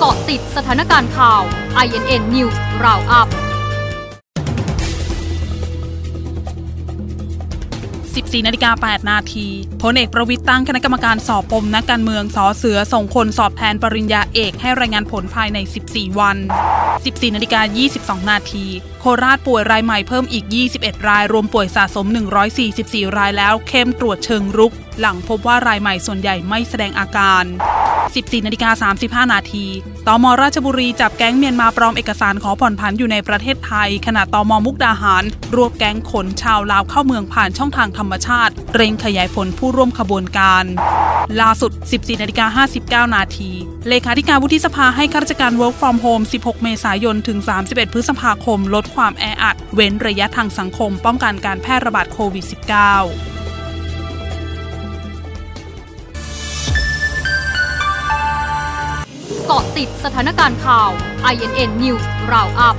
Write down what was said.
เกาะติดสถานการณ์ข่าว INN News Roundup 14นาฬิกา8นาทีพลเอกประวิตยตั้งคณะกรรมการสอบปมนักการเมืองสอเสือส่งคนสอบแทนปริญญาเอกให้รายงานผลภายใน 14 วัน 14นาฬิกา22 นาที โคราชป่วยรายใหม่เพิ่มอีก 21 ราย รวมป่วยสะสม 144 รายแล้วเข้มตรวจเชิงรุก หลังพบว่ารายใหม่ส่วนใหญ่ไม่แสดงอาการ 14นาฬิกา35 นาทีตมราชบุรีจับแก๊งเมียนมาปลอมเอกสารขอผ่อนผันอยู่ในประเทศไทย ขณะตมมุกดาหาร รวบแก๊งขนชาวลาวเข้าเมืองผ่านช่องทางธรรมชาติ เร่งขยายผลผู้ร่วมขบวนการล่าสุด 14นาฬิกา59 นาที เลขาธิการวุฒิสภาให้ข้าราชการ work from home 16 เมษายน ถึง 31 พฤษภาคม ลดความแออัด เว้นระยะทางสังคม ป้องกันการแพร่ระบาดโควิด -19 เกาะติดสถานการณ์ข่าว INN News Roundup